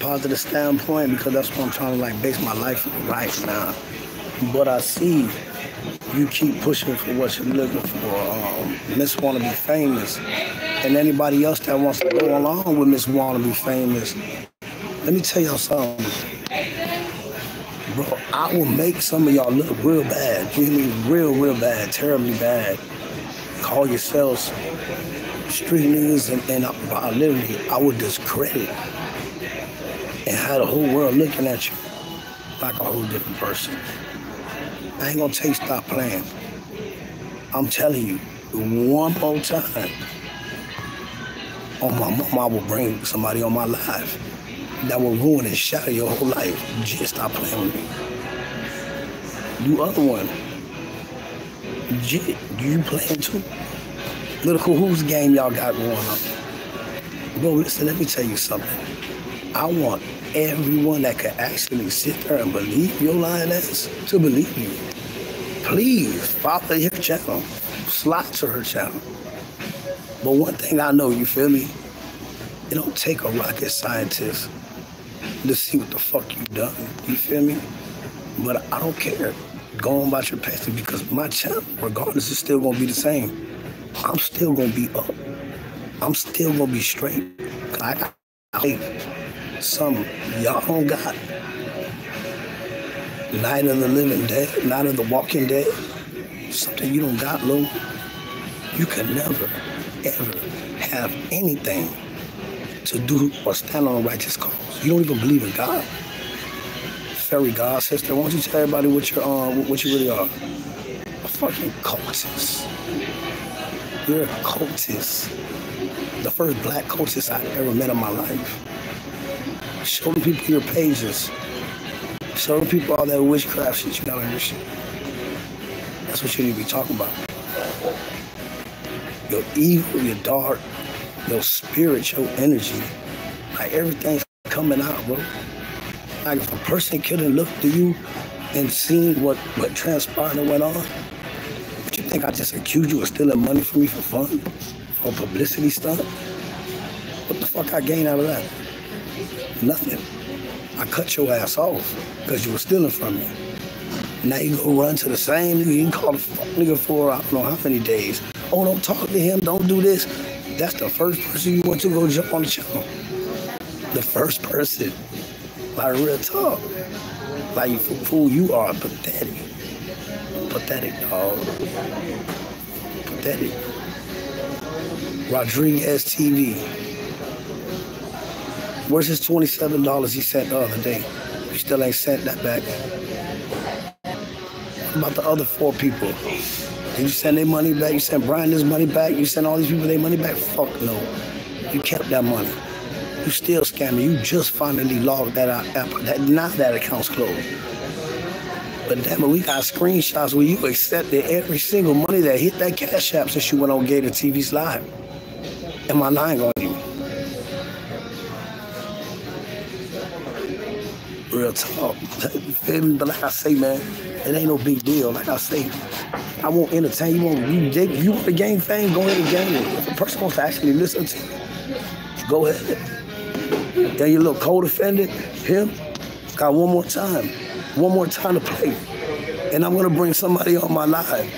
positive standpoint because that's what I'm trying to like base my life right now. But I see you keep pushing for what you're looking for. Um, Miss Wanna Be Famous. And anybody else that wants to go along with Miss Wanna Be Famous, let me tell y'all something. Bro, I will make some of y'all look real bad. You hear me? Real, real bad, terribly bad. Call yourselves street niggas and, and I, I literally, I would discredit and have the whole world looking at you like a whole different person. I ain't gonna tell you stop playing. I'm telling you, one more time. On my mom, I will bring somebody on my life that will ruin and shatter your whole life. Just stop playing with me. You other one. Jit, you playing too? Little cool, whose game y'all got going on? Bro, listen, let me tell you something. I want everyone that could actually sit there and believe your lying ass to believe you. Please follow your channel. Slide to her channel. But one thing I know, you feel me? It don't take a rocket scientist to see what the fuck you done. You feel me? But I don't care. Go on about your past because my channel, regardless, is still gonna be the same. I'm still gonna be up. I'm still gonna be straight. I got some y'all don't got. Night of the Living Dead, Night of the Walking Dead, something you don't got, Lou. You can never, ever have anything to do or stand on a righteous cause. You don't even believe in God. Fairy God sister, why don't you tell everybody what you're um, what you really are? A fucking cultist. You're a cultist. The first black cultist I ever met in my life. Show the people your pages. Showing people all that witchcraft shit you got on your shit. That's what you need to be talking about. Your evil, your dark, your spirit, your energy. Like everything's coming out, bro. Like if a person couldn't look to you and seen what, what transpired and went on, but you think I just accused you of stealing money from me for fun? For publicity stuff? What the fuck I gain out of that? Nothing. I cut your ass off because you were stealing from me. Now you go run to the same nigga. You can call the fuck nigga for I don't know how many days. Oh, don't talk to him. Don't do this. That's the first person you want to go jump on the channel. The first person. Like real talk. Like you fool, you are pathetic. Pathetic, dog. Pathetic. Rodriguez TV. Where's his $27 he sent the other day? You still ain't sent that back. What about the other four people? Did you send their money back? You sent Brian his money back? You sent all these people their money back? Fuck no. You kept that money. You still scamming. You just finally logged that out. That, now that account's closed. But damn it, we got screenshots where you accepted every single money that hit that cash app since you went on Gator TV's live. Am I lying on you? Real talk. But like I say, man, it ain't no big deal. Like I say, I won't entertain you. Want you, you want to gain fame? Go ahead and gain it. If a person wants to actually listen to you, go ahead. Then your little co-defendant, him, got one more time, one more time to play, and I'm gonna bring somebody on my life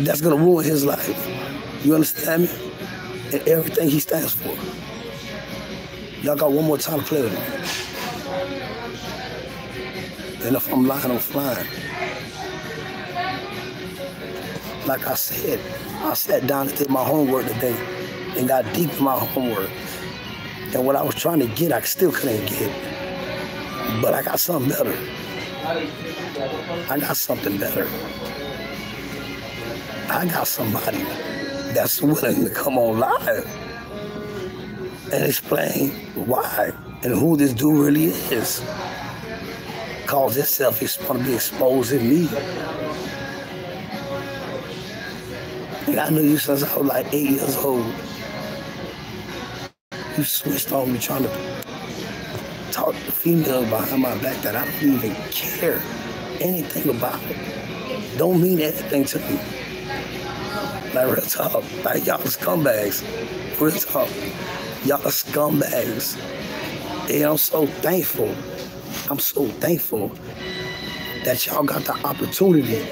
that's gonna ruin his life. You understand me? And everything he stands for. Y'all got one more time to play with him. And if I'm lying, I'm flying. Like I said, I sat down and did my homework today and got deep in my homework. And what I was trying to get, I still couldn't get. But I got something better. I got something better. I got somebody that's willing to come on live and explain why and who this dude really is. Calls itself he's going to be exposing me. And I knew you since I was like eight years old. You switched on me trying to talk to females behind my back that I don't even care anything about. Don't mean anything to me. Like real talk. Like y'all scumbags. Real talk. Y'all scumbags. And I'm so thankful. I'm so thankful that y'all got the opportunity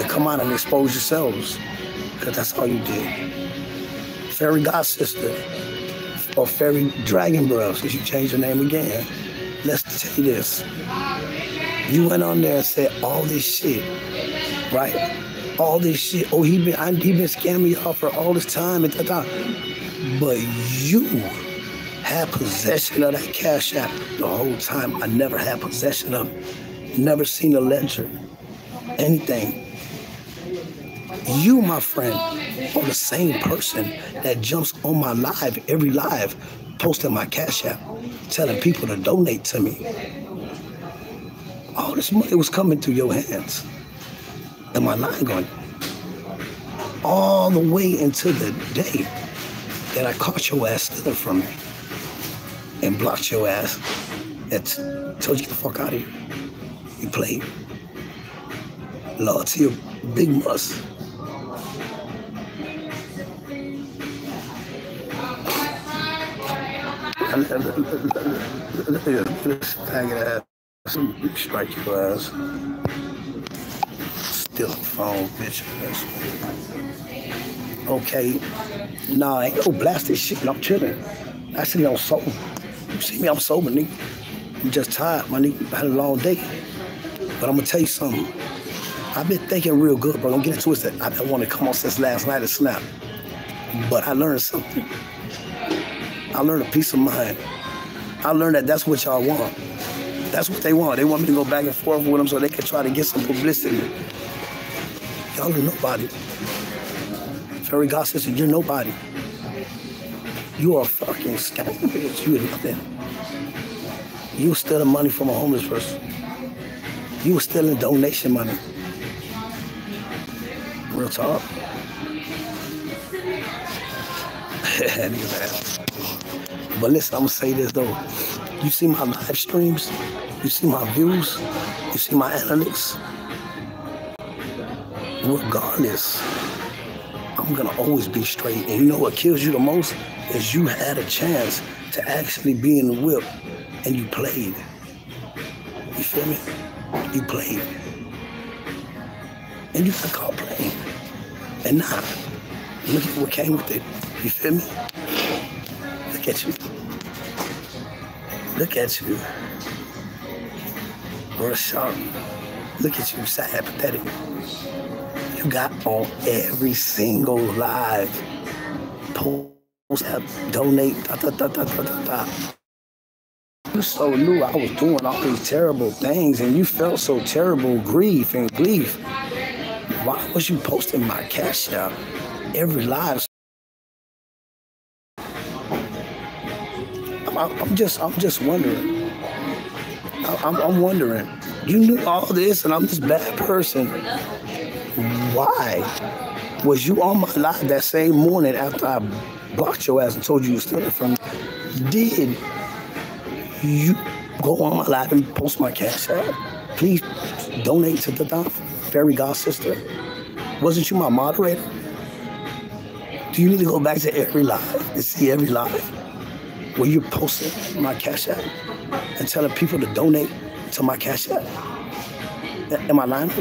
to come out and expose yourselves. Because that's all you did. Fairy God Sister or Fairy Dragon Bros, because you changed your name again. Let's tell you this. You went on there and said all this shit, right? All this shit. Oh, he been I, he been scamming y'all for all this time and da, But you had possession of that cash app the whole time. I never had possession of it. Never seen a ledger, anything. You, my friend, are the same person that jumps on my live, every live, posting my cash app, telling people to donate to me. All this money was coming through your hands. And my line going all the way into the day that I caught your ass stealing from me and blocked your ass and told you get the fuck out of here. You played. Lord to your big must. Faggot ass. Strike your ass. Still phone, bitch. Okay. Nah, no blast this shit. I'm chilling. I see I'm sober. You see me, I'm sober, nigga. I'm just tired, my nigga. I had a long day. But I'm gonna tell you something. I've been thinking real good, bro. Don't get it twisted. I've been wanting to come on since last night and snap. But I learned something. I learned a peace of mind. I learned that that's what y'all want. That's what they want. They want me to go back and forth with them so they can try to get some publicity. Y'all are nobody. Fairy God says you're nobody. You are fucking scam bitch. You nothing. You stealing money from a homeless person. You were stealing donation money. Real talk. but listen, I'm gonna say this though. You see my live streams, you see my views, you see my analytics. Regardless, I'm gonna always be straight. And you know what kills you the most is you had a chance to actually be in the whip and you played. You feel me? You played. And you got caught playing. And now, look at what came with it. You feel me? Look at you. Look at you. Rashad. Look at you, sad, pathetic. You got on every single live post, donate, da da da da da da. You so knew I was doing all these terrible things, and you felt so terrible grief and grief. Why was you posting my cash out every live? I'm just, I'm just wondering. I'm, I'm wondering. You knew all this, and I'm this bad person. Why was you on my live that same morning after I blocked your ass and told you you were stealing from me? Did you go on my live and post my cash app? Please donate to the Fairy God Sister. Wasn't you my moderator? Do you need to go back to every live and see every live where you're posting my cash app and telling people to donate to my cash app? Am I lying?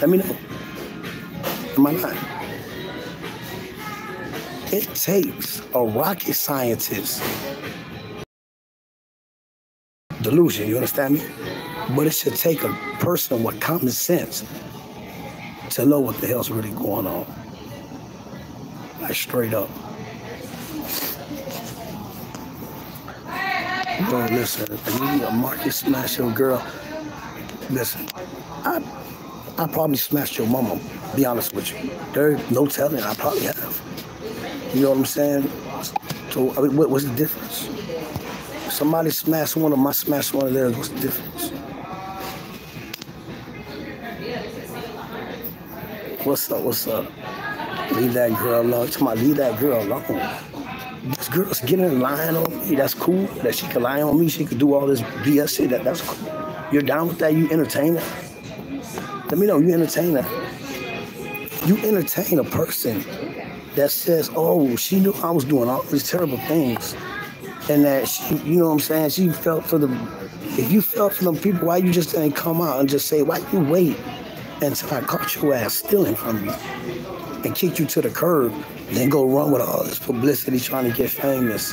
Let me know. Am I lying? It takes a rocket scientist delusion, you understand me? But it should take a person with common sense to know what the hell's really going on. Like straight up. Bro, listen, if you a market smash your girl, listen, I I probably smashed your mama, be honest with you. There's no telling, I probably have. You know what I'm saying? So I mean, what, what's the difference? somebody smashed one of my smash one of theirs, what's the difference? What's up? What's up? Leave that girl alone. Somebody leave that girl alone. This girl's getting in line on me. That's cool. That she can lie on me. She could do all this BS shit. That, that's cool. You're down with that? You entertain? Let me know. You entertain her. You entertain a person that says, oh, she knew I was doing all these terrible things and that she, you know what I'm saying? She felt for the. If you felt for them people, why you just didn't come out and just say, why you wait until I caught your ass stealing from you and kicked you to the curb, then go run with all this publicity trying to get famous?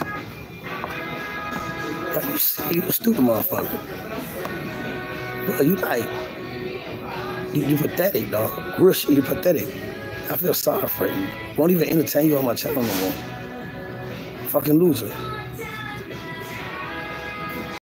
Like you, you a stupid motherfucker. Bro, you like, you, you pathetic, dog. Real shit, you pathetic. I feel sorry for you. Won't even entertain you on my channel no more. Fucking loser.